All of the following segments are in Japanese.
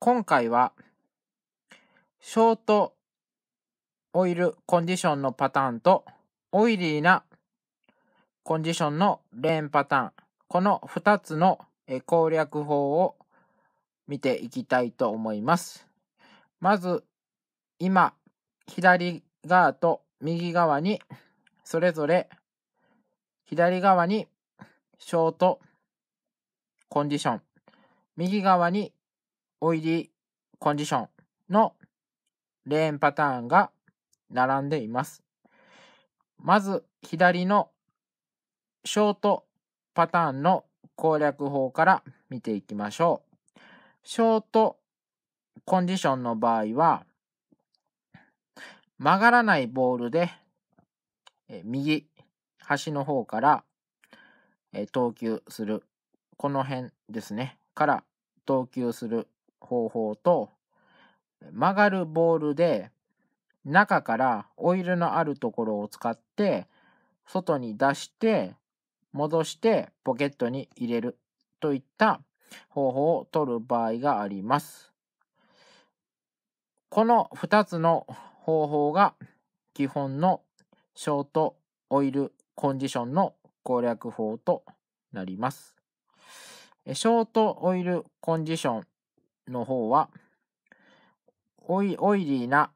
今回は、ショートオイルコンディションのパターンと、オイリーなコンディションのレーンパターン、この2つの攻略法を見ていきたいと思います。まず、今、左側と右側に、それぞれ、左側にショートコンディション、右側にオイリーコンディションのレーンパターンが並んでいます。まず、左のショートパターンの攻略法から見ていきましょう。ショートコンディションの場合は、曲がらないボールで、右端の方から、投球する。この辺ですね。から投球する方法と、曲がるボールで中からオイルのあるところを使って外に出して戻してポケットに入れるといった方法を取る場合があります。この2つの方法が基本のショートオイルコンディションの攻略法となります。ショートオイルコンディションの方はオイオイリーな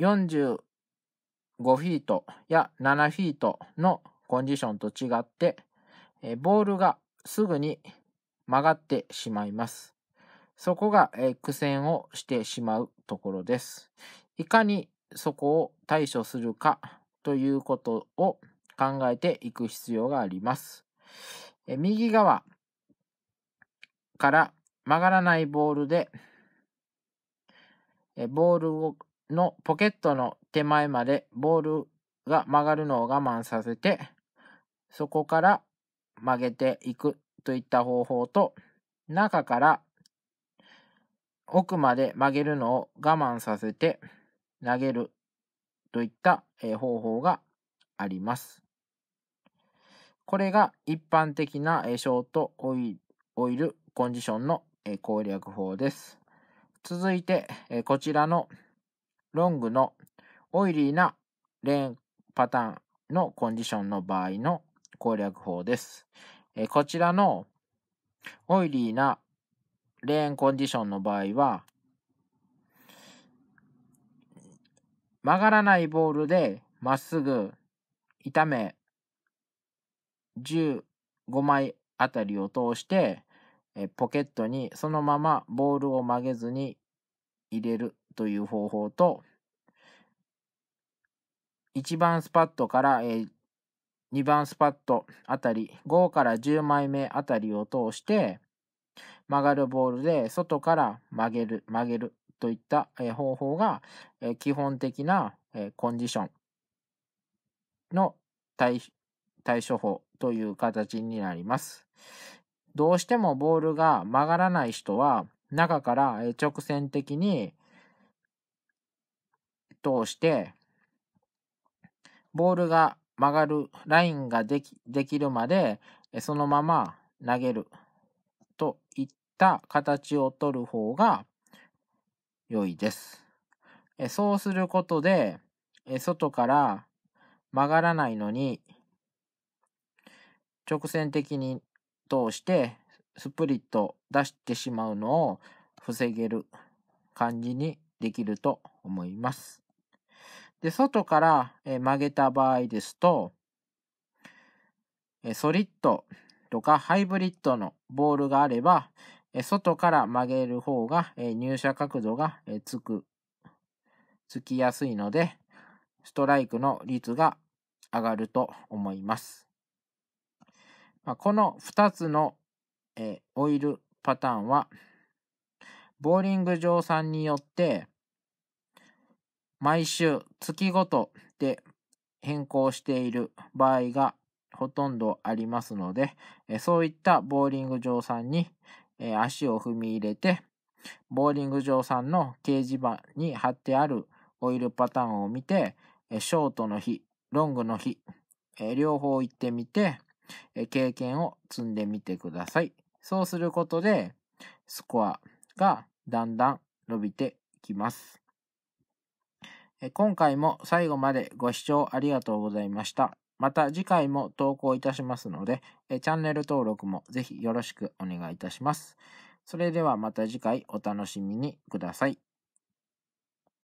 45フィートや7フィートのコンディションと違って、えボールがすぐに曲がってしまいます。そこが、え苦戦をしてしまうところです。いかにそこを対処するかということを考えていく必要があります。え右側から曲がらないボールで、ボールをのポケットの手前までボールが曲がるのを我慢させて、そこから曲げていくといった方法と、中から奥まで曲げるのを我慢させて投げるといった方法があります。これが一般的なショートオイルコンディションの攻略法です。続いて、こちらのロングのオイリーなレーンパターンのコンディションの場合の攻略法です。こちらのオイリーなレーンコンディションの場合は曲がらないボールでまっすぐ痛め15枚あたりを通してえポケットにそのままボールを曲げずに入れるという方法と、1番スパットから、え、2番スパットあたり、5から10枚目あたりを通して、曲がるボールで外から曲げる、曲げるといった、え、方法が、え、基本的な、えコンディションの対対処法という形になります。どうしてもボールが曲がらない人は中から直線的に通して、ボールが曲がるラインができできるまで、そのまま投げるといった形を取る方が良いです。そうすることで、外から曲がらないのに、直線的に通してスプリット出してしまうのを防げる感じにできると思います。で、外から曲げた場合ですと、ソリッドとかハイブリッドのボールがあれば、外から曲げる方が入射角度がつく、つきやすいので、ストライクの率が上がると思います。まこの2つのえオイルパターンは、ボーリング場さんによって毎週月ごとで変更している場合がほとんどありますので、そういったボーリング場さんに足を踏み入れて、ボーリング場さんの掲示板に貼ってあるオイルパターンを見て、ショートの日、ロングの日、両方行ってみて、経験を積んでみてください。そうすることで、スコアがだんだん伸びてきます。今回も最後までご視聴ありがとうございました。また次回も投稿いたしますので、チャンネル登録もぜひよろしくお願いいたします。それではまた次回お楽しみにください。